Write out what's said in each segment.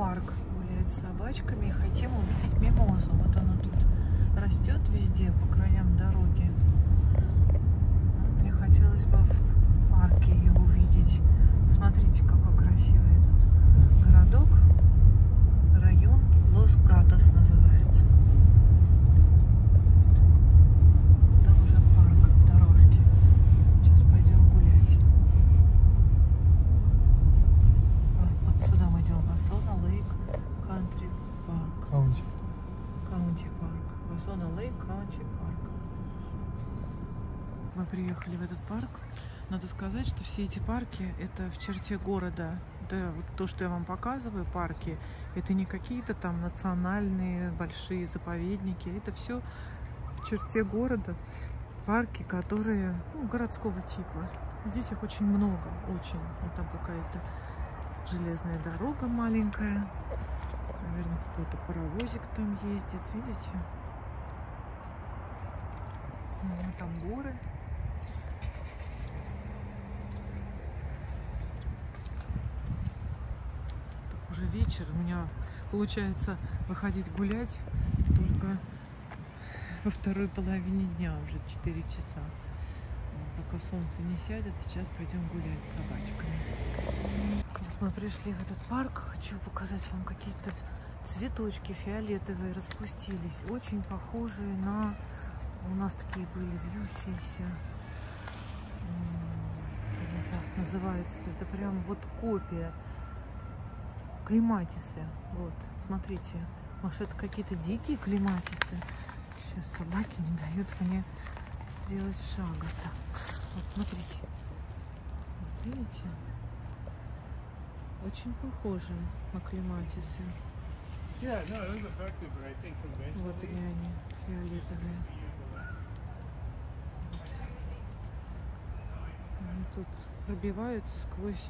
парк гулять с собачками и хотим увидеть мимозу. Вот она тут растет везде по краям дороги. Мне хотелось бы в парке ее увидеть. Смотрите, какой красивый этот городок. Район Лос-Гатос называется. Там уже парк, дорожки. Сейчас пойдем гулять. Вот сюда мы идем. Vasona Lake Country Park. County. County Park. Vasona Lake County Park. Мы приехали в этот парк. Надо сказать, что все эти парки это в черте города. Это вот то, что я вам показываю, парки, это не какие-то там национальные большие заповедники. Это все в черте города. Парки, которые ну, городского типа. Здесь их очень много, очень. Вот там какая-то железная дорога маленькая. Наверное, какой-то паровозик там ездит, видите? Там горы. Так уже вечер. У меня получается выходить гулять только во второй половине дня, уже 4 часа. Пока солнце не сядет, сейчас пойдем гулять с собачками. Вот мы пришли в этот парк. Хочу показать вам какие-то цветочки фиолетовые распустились. Очень похожие на... У нас такие были вьющиеся. Не знаю, как называется это прям вот копия. Клематисы. Вот, смотрите. Может, это какие-то дикие клематисы? Сейчас собаки не дают мне сделать шага. Так, вот смотрите. Вот видите? Очень похожи на клематисы. Yeah, no, those are effective, but I think Вот conventionally они, они, фиолетовые. Тут пробиваются сквозь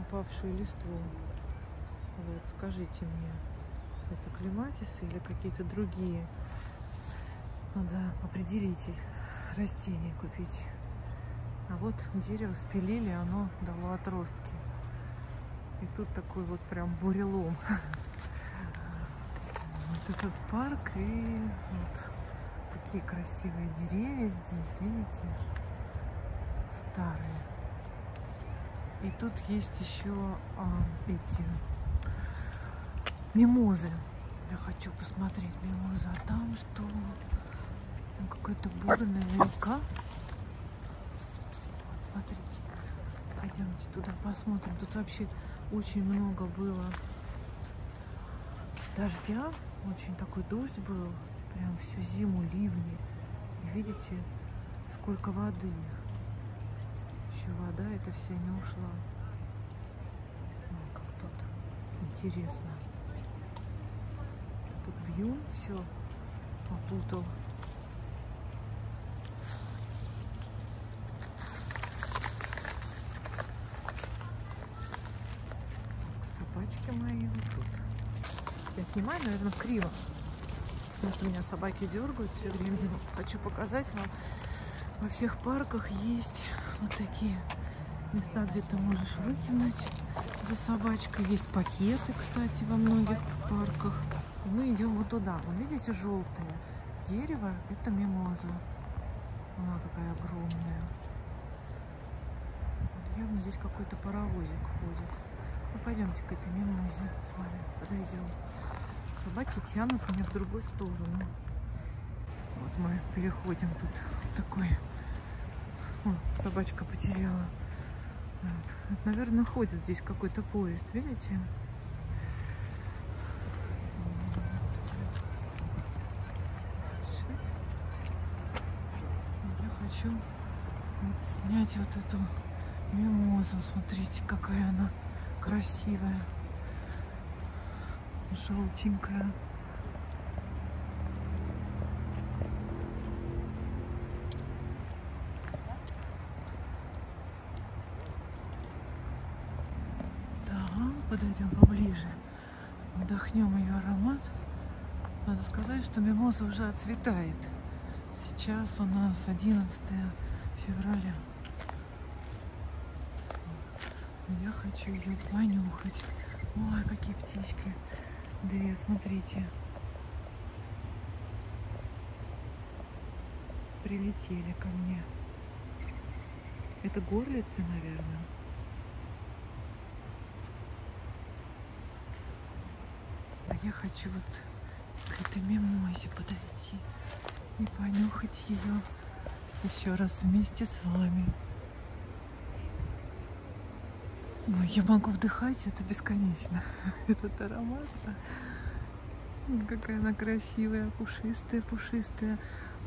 упавшую листву. Вот, скажите мне, это клематисы или какие-то другие? Надо определитель растений купить. А вот дерево спилили, оно дало отростки. И тут такой вот прям бурелом. Вот этот парк и вот такие красивые деревья здесь, видите? Старые. И тут есть еще а, эти мимозы. Я хочу посмотреть мимозы. А там что? Там какая-то бурная река. Вот смотрите. Пойдемте туда посмотрим. Тут вообще очень много было дождя. Очень такой дождь был. Прям всю зиму ливни. И видите, сколько воды. Еще вода эта вся не ушла. О, как тут интересно. Тут вьюн все опутал. Собачки мои вот тут. Я снимаю, наверное, криво. Потому что меня собаки дергают все время. Хочу показать вам. Во всех парках есть вот такие места, где ты можешь выкинуть за собачкой. Есть пакеты, кстати, во многих парках. Мы идем вот туда. Вы видите желтое дерево? Это мимоза. Она какая огромная. Вот явно здесь какой-то паровозик ходит. Ну, пойдемте к этой мимозе с вами подойдем. Собаки тянут меня в другую сторону. Вот мы переходим тут такой. Собачка потеряла. Вот. Вот, наверное, ходит здесь какой-то поезд, видите? Я хочу вот снять вот эту мимозу. Смотрите, какая она красивая. Желтенькая. Да, подойдем поближе. Вдохнем ее аромат. Надо сказать, что мимоза уже отцветает. Сейчас у нас 11 февраля. Я хочу ее понюхать. Ой, какие птички. Две, смотрите. Прилетели ко мне. Это горлицы, наверное. Я хочу вот к этой мимозе подойти и понюхать ее еще раз вместе с вами. Ой, я могу вдыхать это бесконечно. Этот аромат. Ой, Какая она красивая, пушистая, пушистая.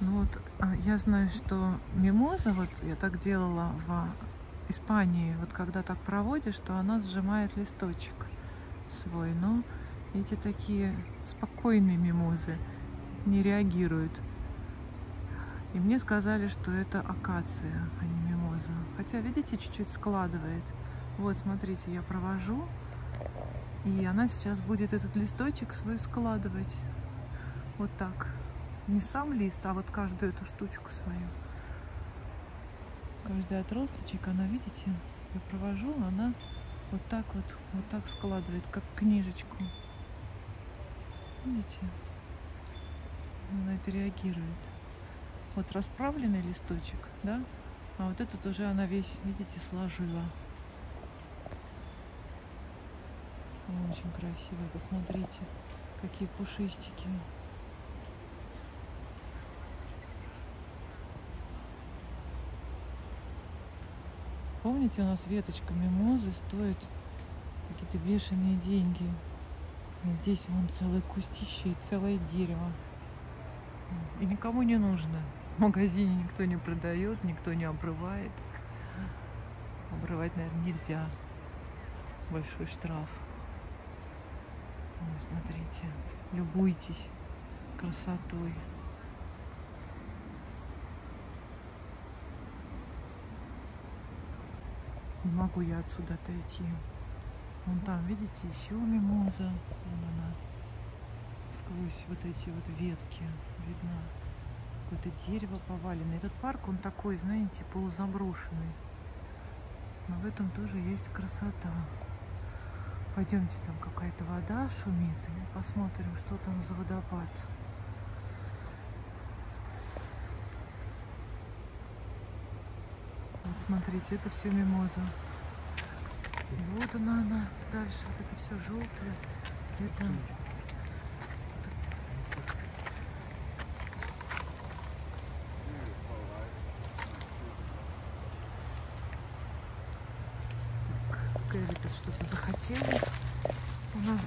Ну вот а, я знаю, что мимоза, вот я так делала в Испании, вот когда так проводишь, что она сжимает листочек свой. Но эти такие спокойные мимозы не реагируют. И мне сказали, что это акация, а не мимоза. Хотя, видите, чуть-чуть складывает. Вот, смотрите, я провожу. И она сейчас будет этот листочек свой складывать. Вот так. Не сам лист, а вот каждую эту штучку свою. Каждый отросточек, она, видите, я провожу, она вот так вот, вот так складывает, как книжечку. Видите? Она это реагирует. Вот расправленный листочек, да? А вот этот уже она весь, видите, сложила. Очень красиво, посмотрите, какие пушистики. Помните, у нас веточка мимозы стоит какие-то бешеные деньги. Здесь вон целое кустище и целое дерево. И никому не нужно. В магазине никто не продает, никто не обрывает. Обрывать, наверное, нельзя. Большой штраф. Вот, смотрите, любуйтесь красотой. Не могу я отсюда отойти. Вон там, видите, еще мимоза. Вон она. Сквозь вот эти вот ветки видно. Какое-то дерево поваленное. Этот парк, он такой, знаете, полузаброшенный. Но в этом тоже есть красота. Пойдемте, там какая-то вода шумит, и посмотрим, что там за водопад. Вот смотрите, это все мимоза. И вот она, она дальше, вот это все желтое. Это Кэрри тут что-то захотела у нас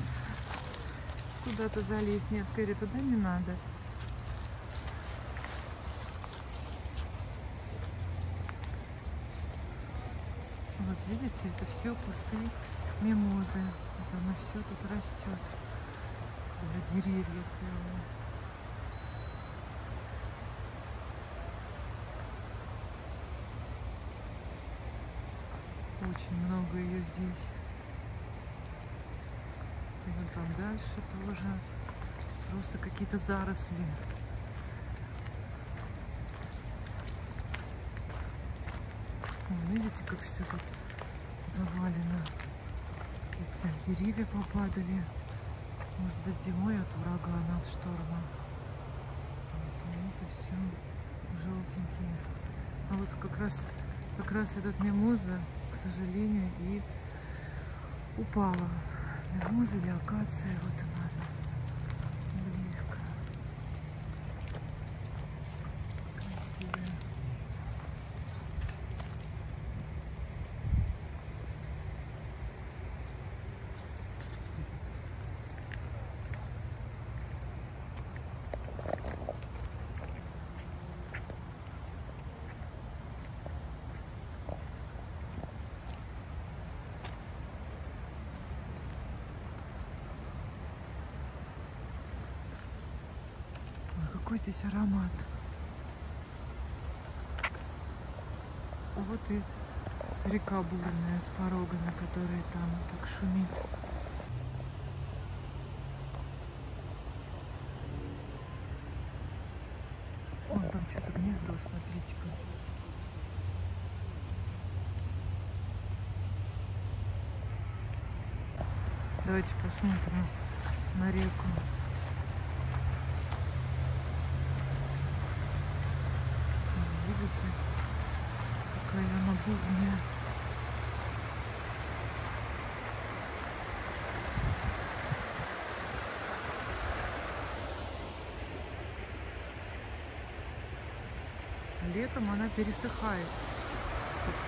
куда-то залезть. Нет, Кэрри, туда не надо. Вот видите, это все пустые мимозы. Вот оно все тут растет. Даже деревья целые. Очень много ее здесь. И вон там дальше тоже просто какие-то заросли. Видите, как все тут завалено. Какие-то там деревья попадали. Может быть, зимой от урагана, от шторма. Вот и это все желтенькие. А вот как раз, как раз этот мимоза, к сожалению, и упала. Мимоза или акация, вот она близко. Красивая. Ой, какой здесь аромат. Вот и река бурная с порогами, которые там так шумит. Вон там что-то гнездо, смотрите-ка. Давайте посмотрим на реку. Видите, какая она бурная. Летом она пересыхает.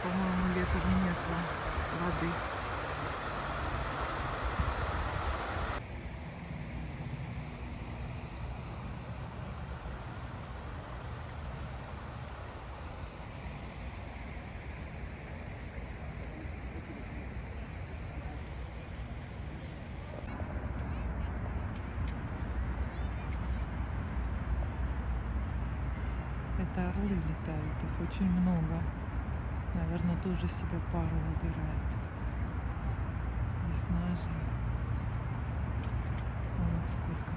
По-моему, летом нет воды. Это орлы летают, их очень много. Наверное, тоже себе пару выбирают. Весна же. Вон сколько.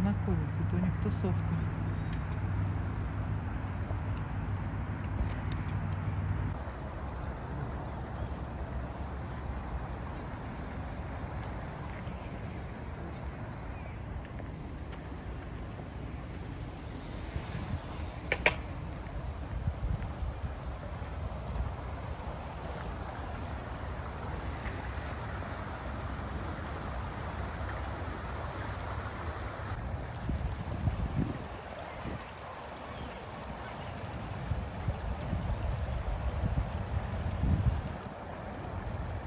Знакомиться, это у них тусовка.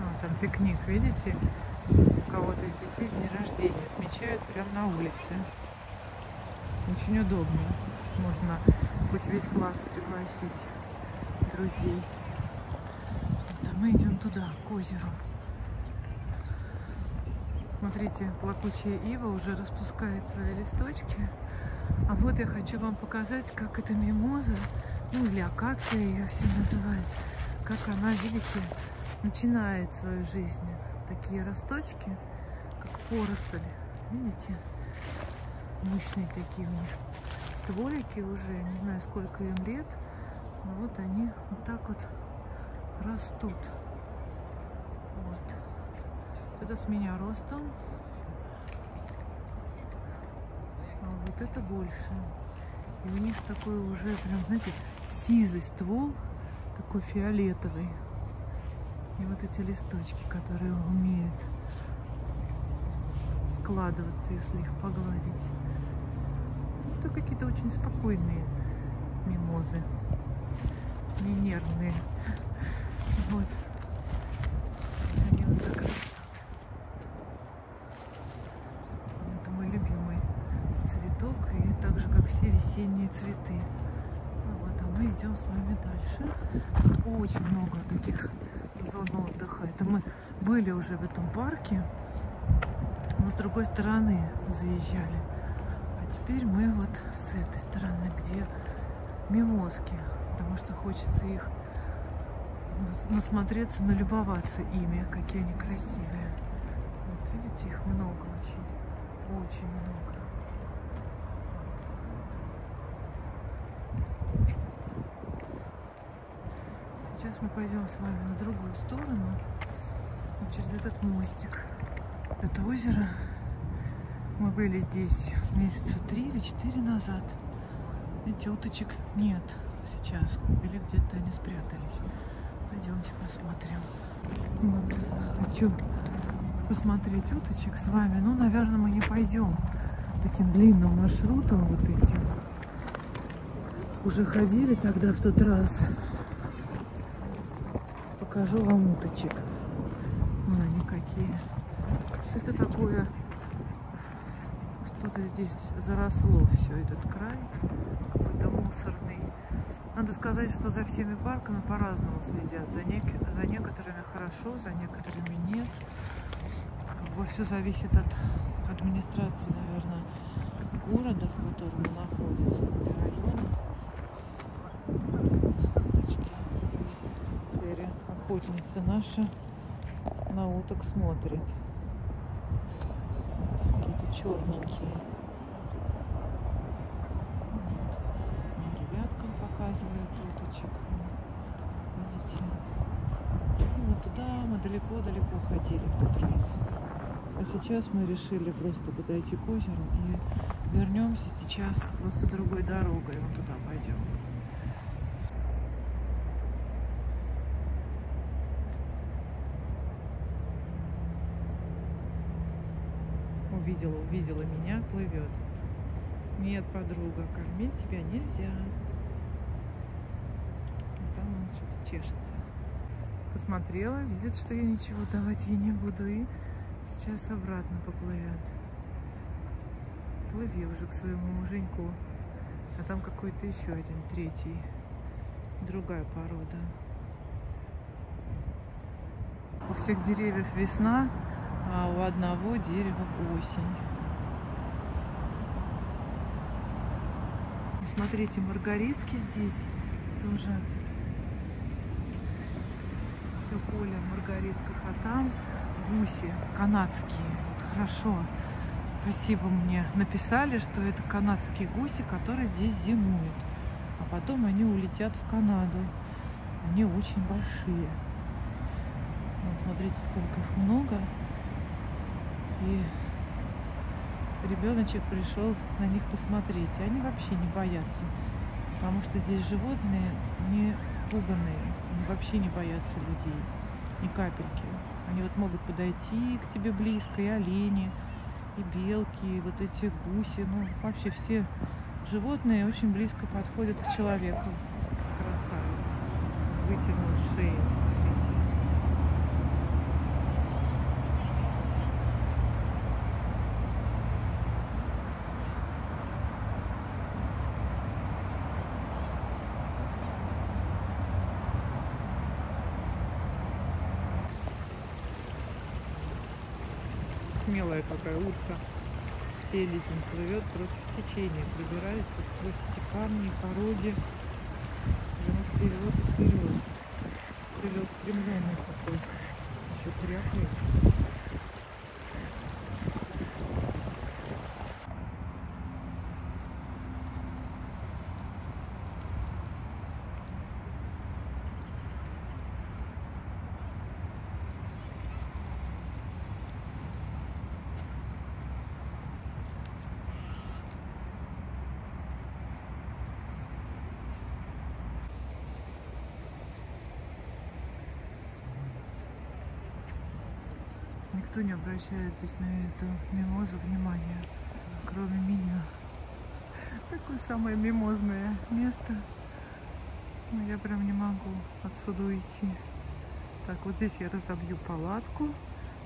А, там пикник, видите? У кого-то из детей день рождения отмечают прямо на улице. Очень удобно. Можно хоть весь класс пригласить друзей. Вот, а мы идем туда, к озеру. Смотрите, плакучая ива уже распускает свои листочки. А вот я хочу вам показать, как эта мимоза, ну или акация ее все называют, как она, видите, начинает свою жизнь. Такие росточки, как поросль. Видите? Мощные такие у них стволики уже. Не знаю, сколько им лет. Но вот они вот так вот растут. Вот. Это с меня ростом. А вот это больше. И у них такой уже, прям, знаете, сизый ствол, такой фиолетовый. И вот эти листочки, которые умеют складываться, если их погладить. Это какие-то очень спокойные мимозы. Не нервные. Вот. Они вот так растут. Это мой любимый цветок. И так же, как все весенние цветы. Ну Вот, а мы идем с вами дальше. Очень много таких зон отдыха. Это мы были уже в этом парке, но с другой стороны заезжали. А теперь мы вот с этой стороны, где мимозки, потому что хочется их насмотреться, налюбоваться ими, какие они красивые. Вот видите, их много очень, очень много. Сейчас мы пойдем с вами на другую сторону, вот через этот мостик. Это озеро. Мы были здесь месяца три или четыре назад. Эти уточек нет сейчас. Или где-то они спрятались. Пойдемте посмотрим. Вот, хочу посмотреть уточек с вами. Ну, наверное, мы не пойдем таким длинным маршрутом вот этим. Уже ходили тогда в тот раз покажу вам уточек. Вон они какие. Что это такое? Что-то здесь заросло все, этот край. Какой-то мусорный. Надо сказать, что за всеми парками по-разному следят. За, нек за некоторыми хорошо, за некоторыми нет. Как бы все зависит от администрации, наверное, города, в котором он находится, района. Охотница наша на уток смотрит. Какие-то черненькие. Вот. Ребяткам показывает уточек. Видите? Вот туда мы далеко-далеко ходили в тот раз. А сейчас мы решили просто подойти к озеру и вернемся сейчас просто другой дорогой. Вот туда пойдем. Увидела, увидела меня, плывет. Нет, подруга, кормить тебя нельзя. А там он что-то чешется. Посмотрела, видит, что я ничего давать ей не буду. И сейчас обратно поплывет. Плыви уже к своему муженьку. А там какой-то еще один, третий. Другая порода. У всех деревьев весна, а у одного дерева осень. Смотрите, маргаритки здесь тоже. Все поле в маргаритках, а там гуси канадские. Вот хорошо. Спасибо мне. Написали, что это канадские гуси, которые здесь зимуют. А потом они улетят в Канаду. Они очень большие. Вот смотрите, сколько их много. И ребеночек пришел на них посмотреть. И они вообще не боятся. Потому что здесь животные не пуганные. Они вообще не боятся людей. Ни капельки. Они вот могут подойти к тебе близко, и олени, и белки, и вот эти гуси. Ну, вообще все животные очень близко подходят к человеку. Красавец. Вытянул шею, смотрите. Смелая какая утка. Селезень плывет против течения, пробирается сквозь эти камни, пороги. Прямо вперед и вперед. Целеустремленный такой. Еще крякает. Никто не обращает здесь на эту мимозу внимания, кроме меня. Такое самое мимозное место. Но я прям не могу отсюда уйти. Так, вот здесь я разобью палатку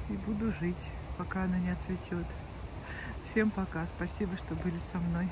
и буду жить, пока она не отцветет. Всем пока. Спасибо, что были со мной.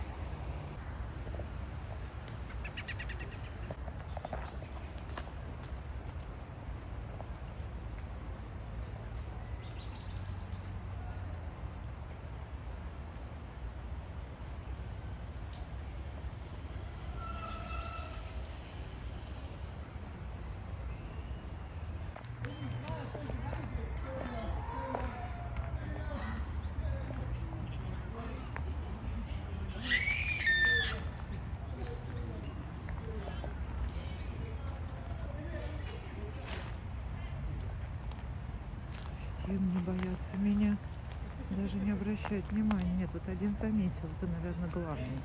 Все не боятся меня. Даже не обращают внимания. Нет, вот один заметил. Это, наверное, главный.